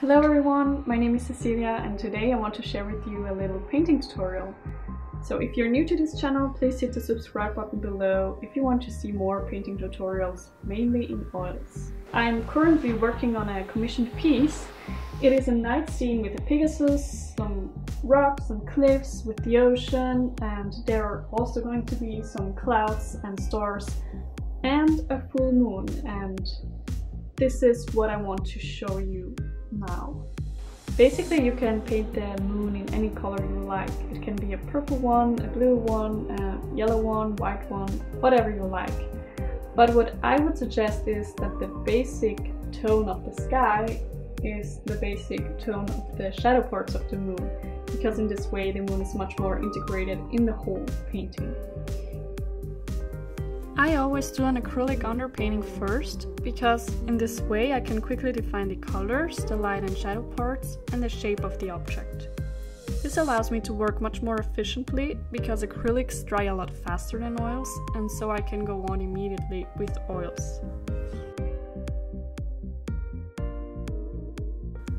Hello everyone, my name is Cecilia and today I want to share with you a little painting tutorial. So if you're new to this channel, please hit the subscribe button below if you want to see more painting tutorials, mainly in oils. I'm currently working on a commissioned piece. It is a night scene with a Pegasus, some rocks, and cliffs with the ocean, and there are also going to be some clouds and stars and a full moon and this is what I want to show you now. Basically you can paint the moon in any color you like. It can be a purple one, a blue one, a yellow one, white one, whatever you like. But what I would suggest is that the basic tone of the sky is the basic tone of the shadow parts of the moon because in this way the moon is much more integrated in the whole painting. I always do an acrylic underpainting first, because in this way I can quickly define the colors, the light and shadow parts, and the shape of the object. This allows me to work much more efficiently, because acrylics dry a lot faster than oils, and so I can go on immediately with oils.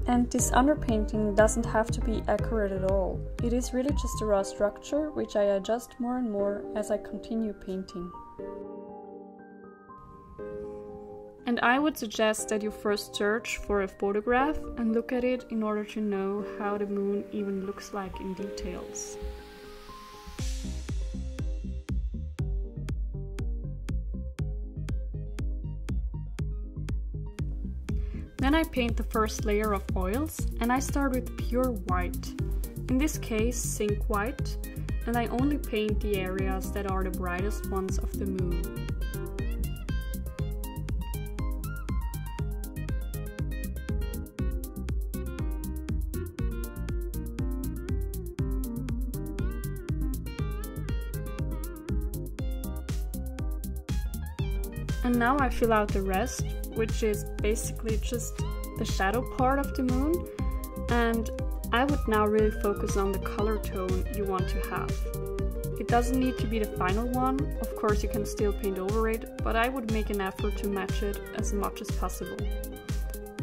And this underpainting doesn't have to be accurate at all. It is really just a raw structure which I adjust more and more as I continue painting. And I would suggest that you first search for a photograph and look at it in order to know how the moon even looks like in details. Then I paint the first layer of oils and I start with pure white. In this case, zinc white, and I only paint the areas that are the brightest ones of the moon. And now I fill out the rest, which is basically just the shadow part of the moon. And I would now really focus on the color tone you want to have. It doesn't need to be the final one, of course you can still paint over it, but I would make an effort to match it as much as possible.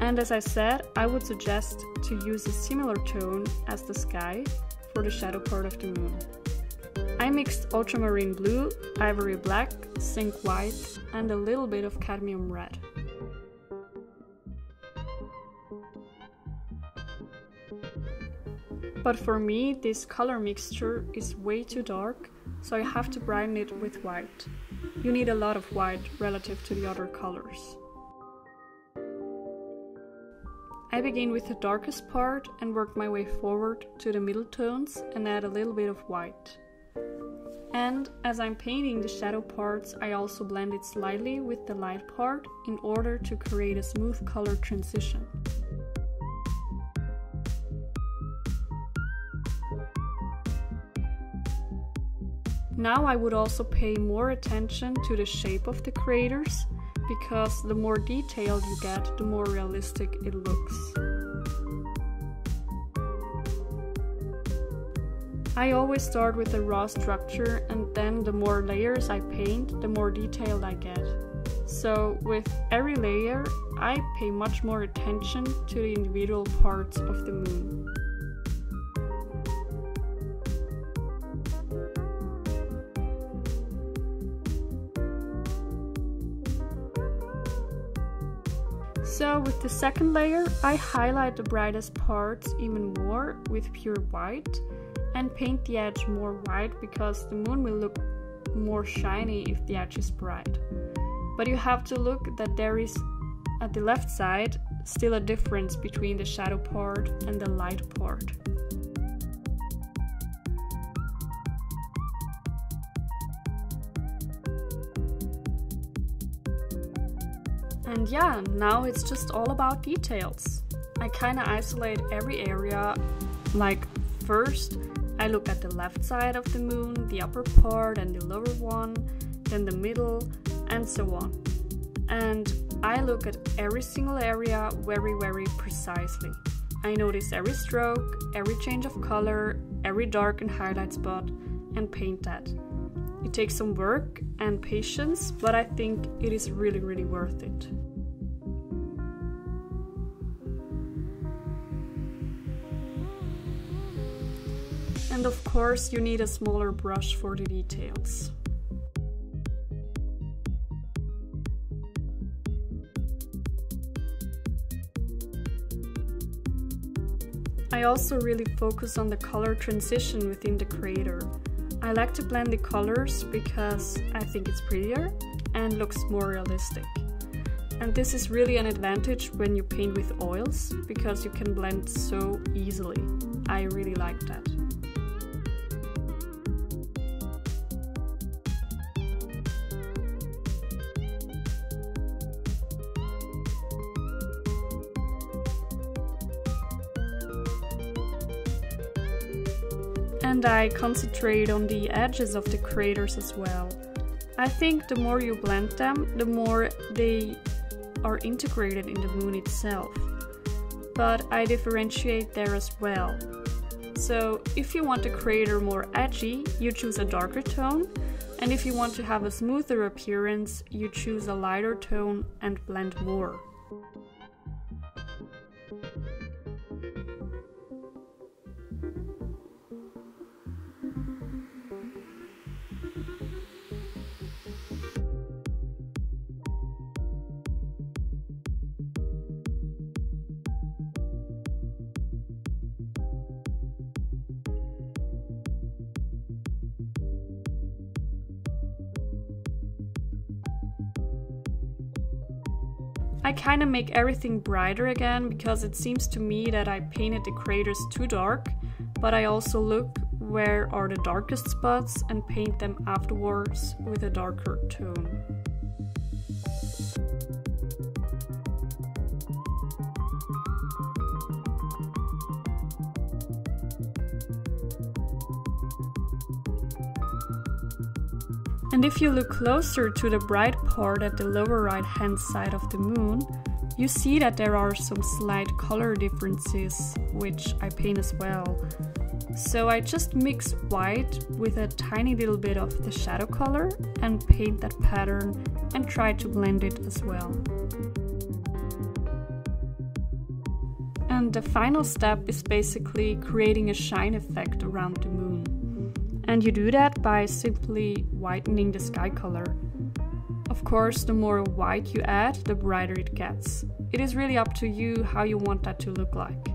And as I said, I would suggest to use a similar tone as the sky for the shadow part of the moon. I mixed ultramarine blue, ivory black, zinc white and a little bit of cadmium red. But for me this color mixture is way too dark, so I have to brighten it with white. You need a lot of white relative to the other colors. I begin with the darkest part and work my way forward to the middle tones and add a little bit of white. And as I'm painting the shadow parts, I also blend it slightly with the light part in order to create a smooth color transition. Now I would also pay more attention to the shape of the craters, because the more detailed you get, the more realistic it looks. I always start with a raw structure and then the more layers I paint, the more detailed I get. So with every layer, I pay much more attention to the individual parts of the moon. So with the second layer, I highlight the brightest parts even more with pure white and paint the edge more white because the moon will look more shiny if the edge is bright. But you have to look that there is at the left side still a difference between the shadow part and the light part. And yeah, now it's just all about details. I kinda isolate every area, like first I look at the left side of the moon, the upper part and the lower one, then the middle, and so on. And I look at every single area very, very precisely. I notice every stroke, every change of color, every dark and highlight spot, and paint that. It takes some work and patience, but I think it is really, really worth it. And of course, you need a smaller brush for the details. I also really focus on the color transition within the crater. I like to blend the colors because I think it's prettier and looks more realistic. And this is really an advantage when you paint with oils because you can blend so easily. I really like that. And I concentrate on the edges of the craters as well. I think the more you blend them, the more they are integrated in the moon itself. But I differentiate there as well. So if you want the crater more edgy, you choose a darker tone, and if you want to have a smoother appearance, you choose a lighter tone and blend more. I kind of make everything brighter again because it seems to me that I painted the craters too dark, but I also look where are the darkest spots and paint them afterwards with a darker tone. And if you look closer to the bright part at the lower right hand side of the moon, you see that there are some slight color differences, which I paint as well. So I just mix white with a tiny little bit of the shadow color and paint that pattern and try to blend it as well. And the final step is basically creating a shine effect around the moon. And you do that by simply whitening the sky color. Of course, the more white you add, the brighter it gets. It is really up to you how you want that to look like.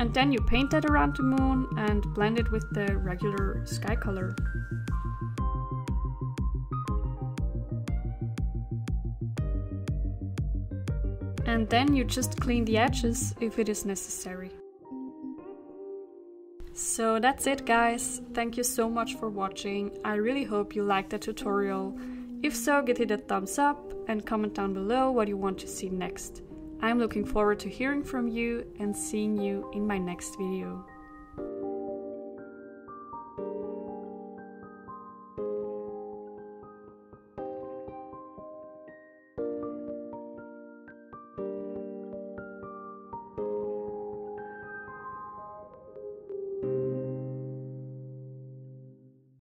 And then you paint that around the moon and blend it with the regular sky color. And then you just clean the edges if it is necessary. So that's it guys, thank you so much for watching, I really hope you liked the tutorial. If so, give it a thumbs up and comment down below what you want to see next. I'm looking forward to hearing from you and seeing you in my next video.